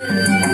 嗯。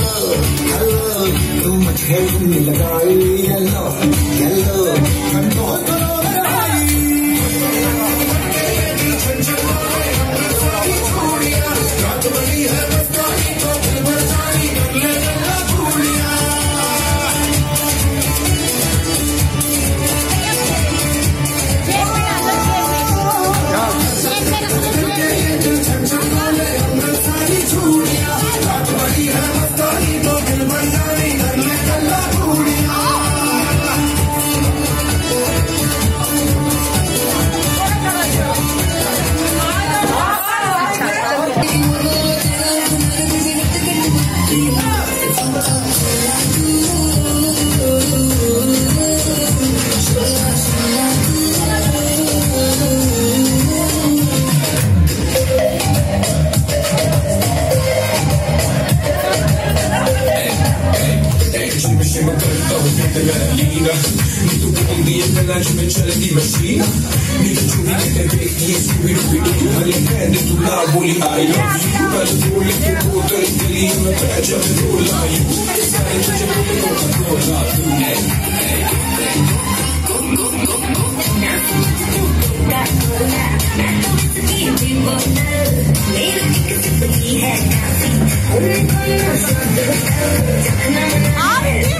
Help me like I need a love, yellow. I'm not Düşüşüme kırıkta uzakta yaralarıyla Ne durum diye fenercime çelediğim no, Bir için gidip de bekleyesin bir ürünü Hani kendi tutar bu lihayı Ben zorlaki bu deliğime vereceğim zorlayı Sadece bunu yolda zorladım Ne? Merak ettim, bir her kalsın. Onu koymasam da, takınamam.